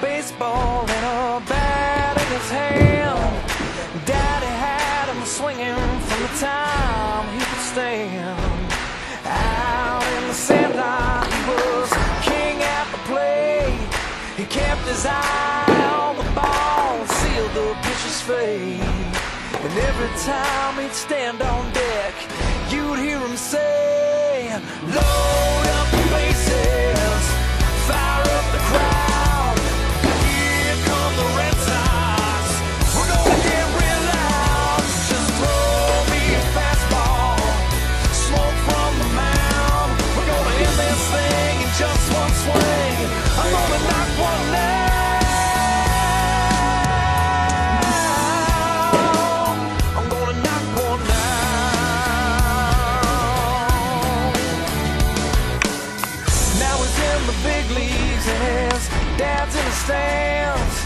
baseball and a bat in his hand. Daddy had him swinging from the time he could stand. Out in the sandlot, he was king at the plate. He kept his eye on the ball and sealed the pitcher's fate. And every time he'd stand on deck, you'd hear him say, Load up the big leagues and his dad's in the stands.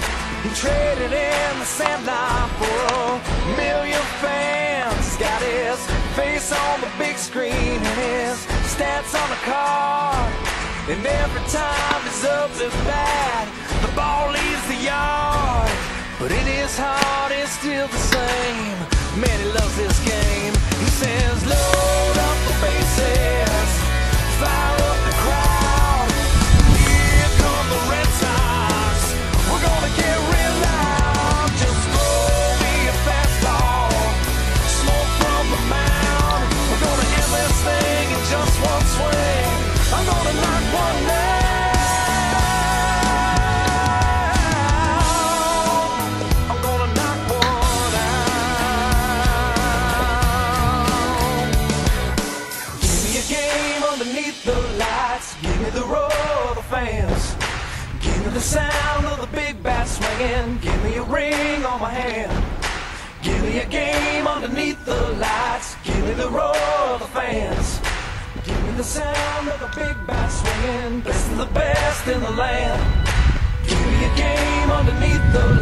He traded in the sandlot for a million fans. He's got his face on the big screen and his stats on the card. And every time he's up to bat, the ball leaves the yard. But in his heart, it's still the same. Lights. Give me the roar of the fans. Give me the sound of the big bat swinging. Give me a ring on my hand. Give me a game underneath the lights. Give me the roar of the fans. Give me the sound of the big bat swinging. Best of the best in the land. Give me a game underneath the lights.